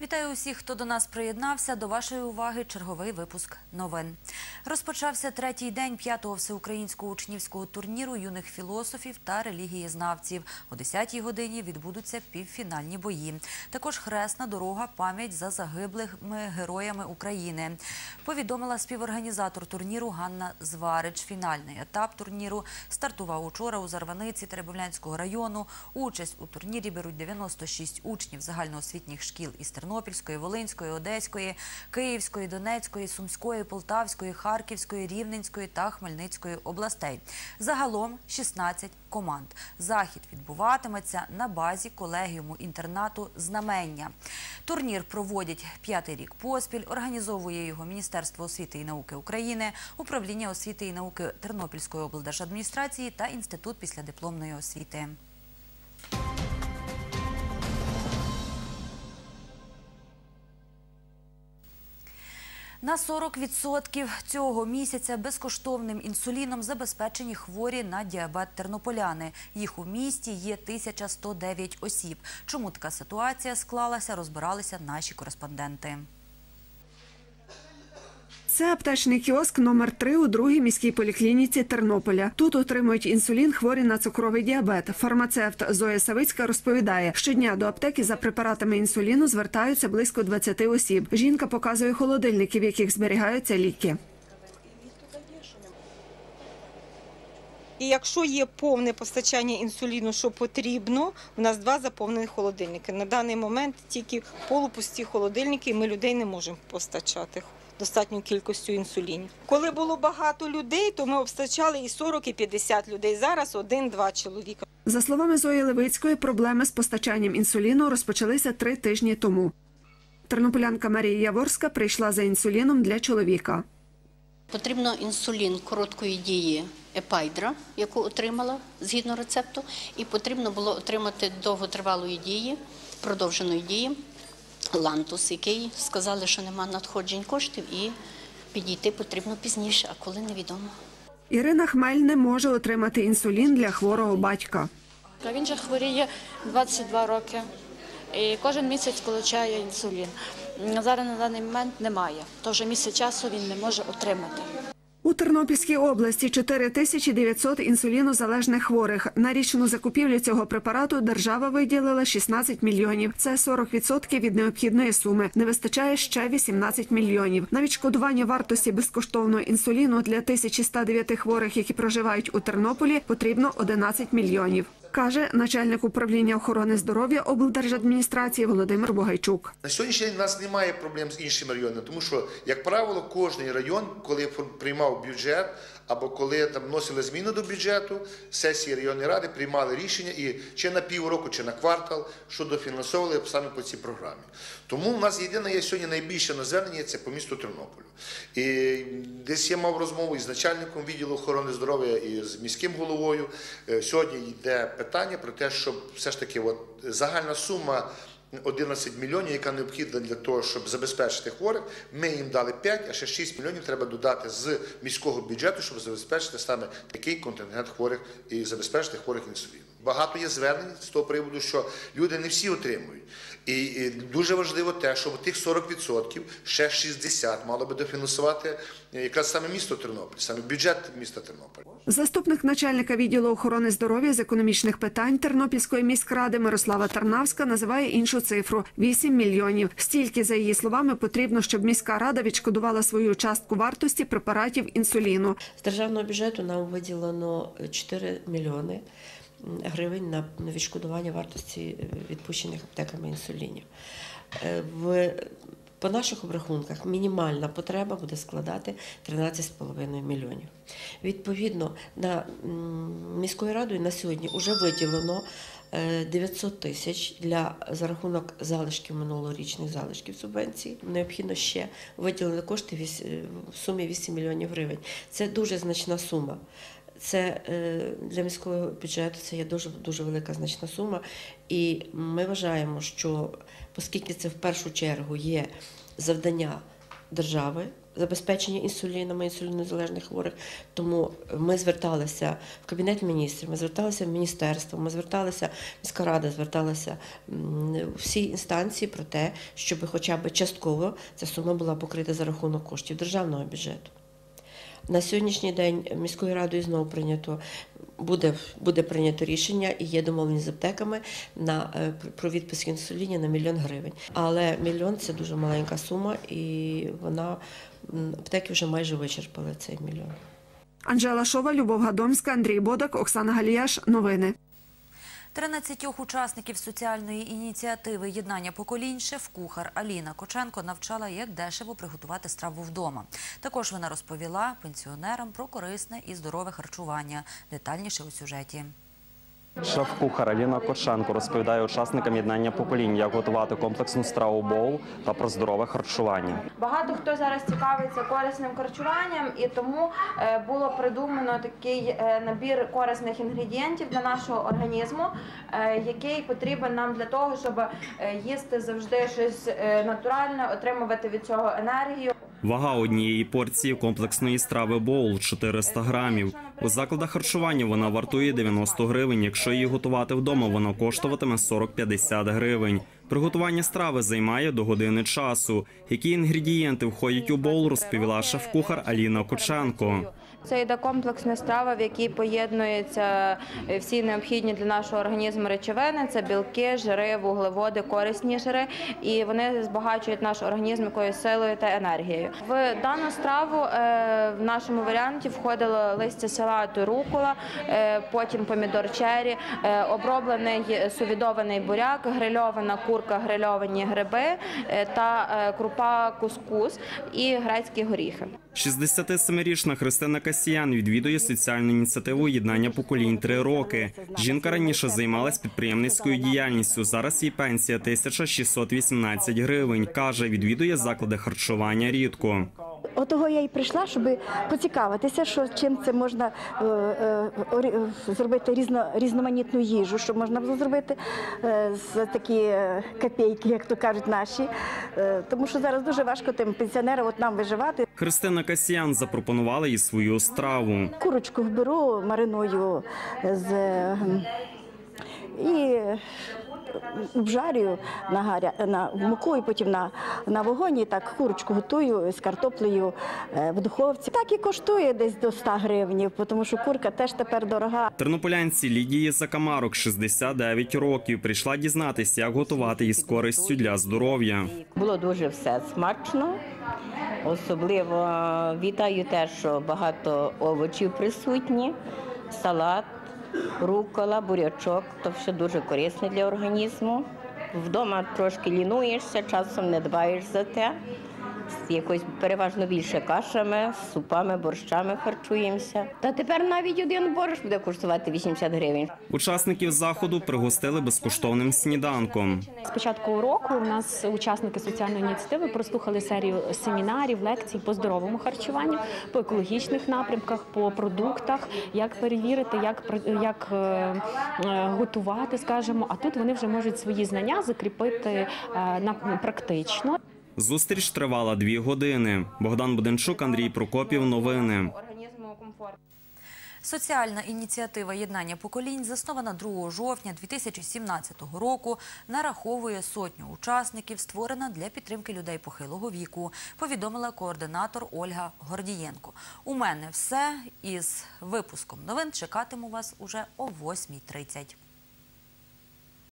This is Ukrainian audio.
Вітаю усіх, хто до нас приєднався. До вашої уваги черговий випуск новин. Розпочався третій день п'ятого всеукраїнського учнівського турніру юних філософів та релігієзнавців. О 10-й годині відбудуться півфінальні бої. Також хресна дорога пам'ять за загиблими героями України. Повідомила співорганізатор турніру Ганна Зварич. Фінальний етап турніру стартував учора у Зарваниці Теребовлянського району. Участь у турнірі беруть 96 учнів загальноосвітніх шкіл і із Тернопільської, Волинської, Одеської, Київської, Донецької, Сумської, Полтавської, Харківської, Рівненської та Хмельницької областей. Загалом 16 команд. Захід відбуватиметься на базі колегіуму інтернату Знамення. Турнір проводять п'ятий рік поспіль. Організовує його Міністерство освіти і науки України, управління освіти і науки Тернопільської облдержадміністрації та інститут післядипломної освіти. На 40% цього місяця безкоштовним інсуліном забезпечені хворі на діабет тернополяни. Їх у місті є 1109 осіб. Чому така ситуація склалася, розбиралися наші кореспонденти. Це аптечний кіоск номер 3 у другій міській поліклініці Тернополя. Тут отримують інсулін хворі на цукровий діабет. Фармацевт Зоя Савицька розповідає, щодня до аптеки за препаратами інсуліну звертаються близько 20 осіб. Жінка показує холодильники, в яких зберігаються ліки. І якщо є повне постачання інсуліну, що потрібно, у нас два заповнені холодильники. На даний момент тільки полупусті холодильники, і ми людей не можемо постачати достатньою кількістю інсулінів. Коли було багато людей, то ми обстачали і 40, і 50 людей. Зараз один-два чоловіка. За словами Зої Левицької, проблеми з постачанням інсуліну розпочалися три тижні тому. Тернополянка Марія Яворська прийшла за інсуліном для чоловіка. Потрібно інсулін короткої дії епайдра, яку отримала згідно рецепту, і потрібно було отримати довготривалої дії, продовженої дії лантус, який сказали, що немає надходжень коштів, і підійти потрібно пізніше, а коли невідомо. Ірина Хмель не може отримати інсулін для хворого батька. Він же хворіє 22 роки і кожен місяць получає інсулін. Зараз на даний момент немає, тож місяць часу він не може отримати. У Тернопільській області 4900 інсулінозалежних хворих. На річну закупівлю цього препарату держава виділила 16 мільйонів. Це 40% від необхідної суми. Не вистачає ще 18 мільйонів. На відшкодування вартості безкоштовного інсуліну для 1109 хворих, які проживають у Тернополі, потрібно 11 мільйонів. Каже начальник управління охорони здоров'я облдержадміністрації Володимир Богайчук. На сьогоднішній день у нас немає проблем з іншими районами, тому що, як правило, кожний район, коли приймав бюджет або коли там вносили зміни до бюджету, сесії районної ради приймали рішення і чи на півроку, чи на квартал, що дофінансовували саме по цій програмі. Тому у нас єдине є сьогодні найбільше на це по місту Тернополю. І десь я мав розмову із начальником відділу охорони здоров'я і з міським головою. Е, Сьогодні йде питання про те, щоб все ж таки от, загальна сума. 11 мільйонів, яка необхідна для того, щоб забезпечити хворих. Ми їм дали 5, а ще 6 мільйонів треба додати з міського бюджету, щоб забезпечити саме такий контингент хворих і забезпечити хворих інсуліном. Багато є звернень з того приводу, що люди не всі отримують. І, дуже важливо те, щоб тих 40% ще 60 мало би дофінансувати е, якраз саме місто Тернопіль, саме бюджет міста Тернополя. Заступник начальника відділу охорони здоров'я з економічних питань Тернопільської міськради Мирослава Тарнавська називає іншу цифру 8 мільйонів. Стільки, за її словами, потрібно, щоб міська рада відшкодувала свою частку вартості препаратів інсуліну. З державного бюджету нам виділено 4 мільйони гривень на відшкодування вартості е, відпущених аптеками інсулінів. Е, В по наших обрахунках мінімальна потреба буде складати 13,5 мільйонів. Відповідно, на міською радою на сьогодні вже виділено 900 тисяч для за рахунок залишків минулорічних залишків субвенцій. Необхідно ще виділити кошти в сумі 8 мільйонів гривень. Це дуже значна сума. Це для міського бюджету це є дуже дуже велика значна сума, і ми вважаємо, що оскільки це в першу чергу є завдання держави забезпечення інсуліном інсулінозалежних хворих. Тому ми зверталися в кабінет міністрів, ми зверталися в міністерство, ми зверталися міська рада, зверталися м, всі інстанції про те, щоб хоча б частково ця сума була покрита за рахунок коштів державного бюджету. На сьогоднішній день міською радою знову прийнято буде, буде прийнято рішення і є домовлені з аптеками на е, про відпуск інсуліні на мільйон гривень. Але мільйон це дуже маленька сума, і вона аптеки вже майже вичерпали цей мільйон. Анжела Шова, Любов Гадомська, Андрій Бодак, Оксана Галіяш. Новини. 13 учасників соціальної ініціативи «Єднання поколінь» шеф-кухар Аліна Коченко навчала, як дешево приготувати страву вдома. Також вона розповіла пенсіонерам про корисне і здорове харчування. Детальніше у сюжеті. Шеф-кухар Аліна Коченко розповідає учасникам єднання поколінь, як готувати комплексну страву боул та про здорове харчування. Багато хто зараз цікавиться корисним харчуванням, і тому е, було придумано такий е, набір корисних інгредієнтів для нашого організму, е, який потрібен нам для того, щоб їсти завжди щось натуральне, отримувати від цього енергію. Вага однієї порції комплексної страви боул 400 грамів. У закладах харчування вона вартує 90 гривень. Якщо її готувати вдома, вона коштуватиме 40-50 гривень. Приготування страви займає до години часу. Які інгредієнти входять у боул, розповіла шеф-кухар Аліна Коченко. Це йде комплексна страва, в якій поєднуються е, всі необхідні для нашого організму речовини: це білки, жири, вуглеводи, корисні жири, і вони збагачують наш організм якоюсь силою та енергією. В дану страву е, в нашому варіанті входило листя салату, рукола, е, потім помідор чері, оброблений сувідований буряк, грильована курка, грильовані гриби та крупа кускус і грецькі горіхи. 67-річна Христина Касіян відвідує соціальну ініціативу «Єднання поколінь» три роки. Жінка раніше займалась підприємницькою діяльністю. Зараз її пенсія 1618 гривень. Каже, відвідує заклади харчування рідко. Отого я і прийшла, щоб поцікавитися, що чим це можна е, е, зробити різно, різноманітну їжу, що можна було зробити е, з такі е, копійки, як то кажуть, наші. Е, тому що зараз дуже важко тим пенсіонерам от нам виживати. Христина Касіян запропонувала їй свою страву. Курочку беру, мариную з е, і обжарюю на, гаря, на в муку і потім на, на вогоні. Так курочку готую з картоплею е, в духовці. Так і коштує десь до 100 гривень, тому що курка теж тепер дорога. Тернополянці Лідії Закамарок, 69 років, прийшла дізнатися, як готувати із користю для здоров'я. Було дуже все смачно. Особливо вітаю те, що багато овочів присутні, салат, рукола, бурячок то все дуже корисне для організму. Вдома трошки лінуєшся, часом не дбаєш за те. З якось переважно більше кашами, супами, борщами харчуємося. Та тепер навіть один борщ буде коштувати 80 гривень. Учасників заходу пригостили безкоштовним сніданком. З початку року у нас учасники соціальної ініціативи прослухали серію семінарів, лекцій по здоровому харчуванню, по екологічних напрямках, по продуктах, як перевірити, як як е, е, готувати, скажімо. А тут вони вже можуть свої знання закріпити е, на практично. Зустріч тривала дві години. Богдан Буденчук, Андрій Прокопів. Новини. Соціальна ініціатива «Єднання поколінь» заснована 2 жовтня 2017 року, нараховує сотню учасників, створена для підтримки людей похилого віку, повідомила координатор Ольга Гордієнко. У мене все. Із випуском новин чекатиму вас уже о 8.30.